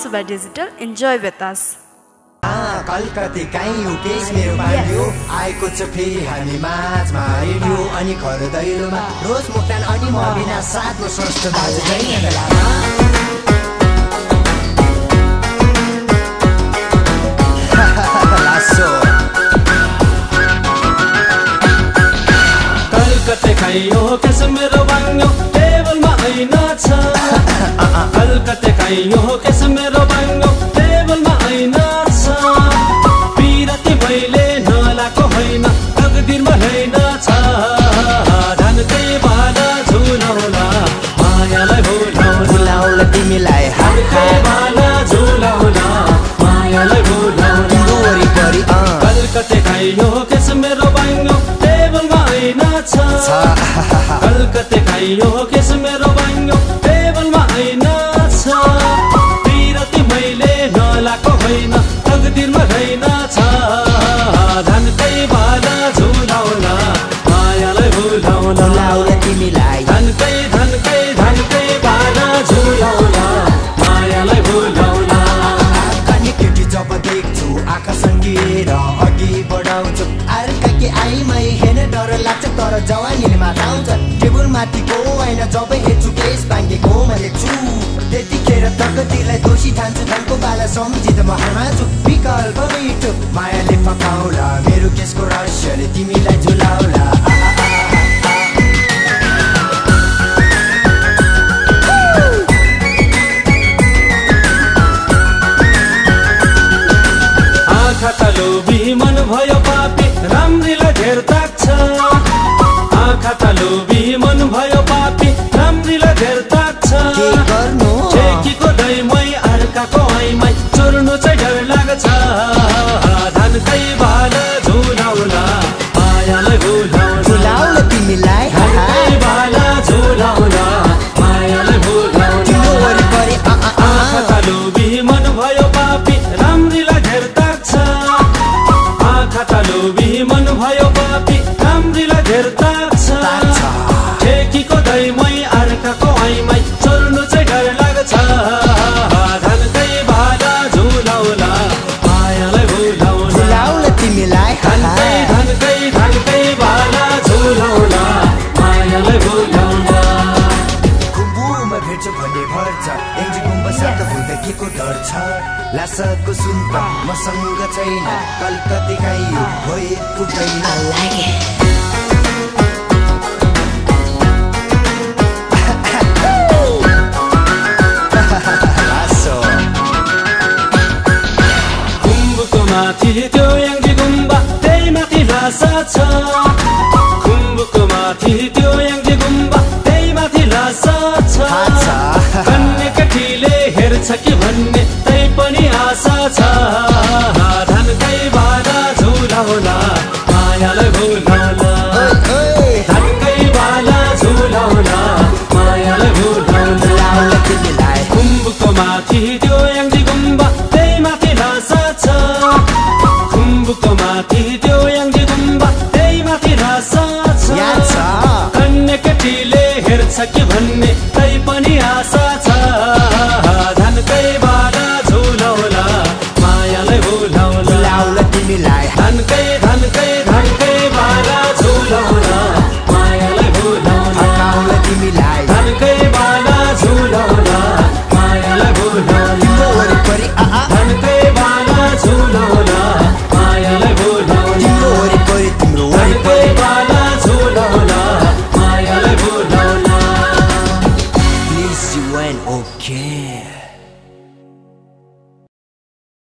Suba Digital. Enjoy with us. कलकत्ते काहीँ हो केस मेरो बाल्यो। आएको छ फेरि हामी माझमा रेडियो अनि घर दैलोमा। रोज मुक्तान अनि म बिना साथमा स्वस्थ दाजु कलकत्ते खाइयो केस मेरो बाङ्यो टेबलमा ऐन छ। कलकत्ते खाइयो केस मेरो खाइयो केस मेरो बाङ्यो टेबलमा ऐन छ। पिरती मैले नलाको होइन। तकदिरमा छैन। माथिको होइन जब हेर्छु केस भाङ्गेको म हेर्छु त्यतिखेर तकतिरलाई दोषी ठान्छु धनको बाला सम्झिँदा म हार्माछु विकल्प मिठो मायाले पकाउला मेरो केसको रहस्यले तिमीलाई झुलाउला। आँखा भयो पापी राम्रीलाई धेर ताक्छ आँखा त खुम्बुमा भेट्छु भन्ने भर छ। गुम्बा साथ हुँदा के को डर छ। लासाको मसँग छैन। भए पुग्दैन। खुम्बुको माथि त्यो याङ्गी गुम्बा त्यही माथि लासा छ। झुलाउला मायालाई भुलाउला धनकै बाला झुलाउला मायालाई भुलाउला खुम्बुको माथि त्यो याङ्गी गुम्बा त्यही माथि लासा छ खुम्बुको माथि त्यो याङ्गी गुम्बा त्यही माथि छ छ कन्या केटीले हेर्छ कि भन्ने.